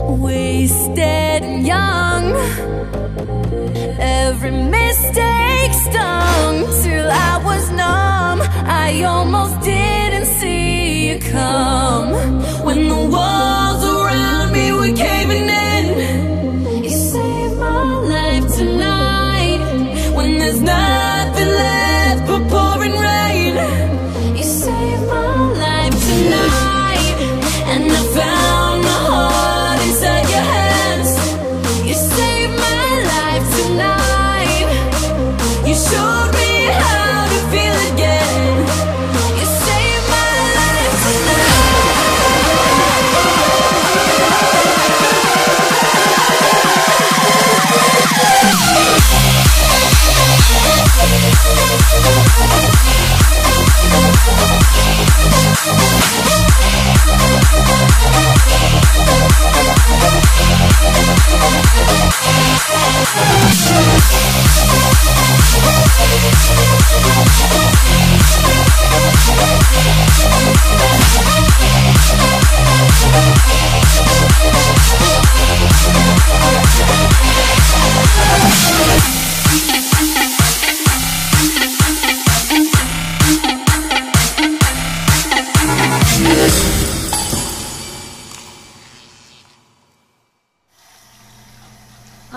wasted and young. Every mistake stung till I was numb. I almost didn't see you come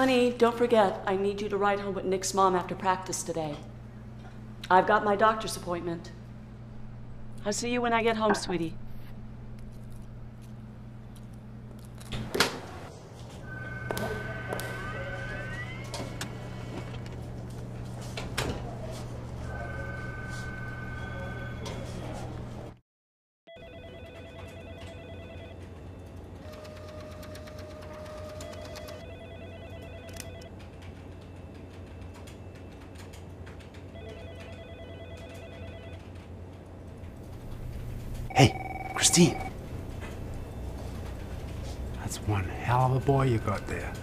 Honey, don't forget, I need you to ride home with Nick's mom after practice today. I've got my doctor's appointment. I'll see you when I get home, sweetie. Hey, Christine. That's one hell of a boy you got there.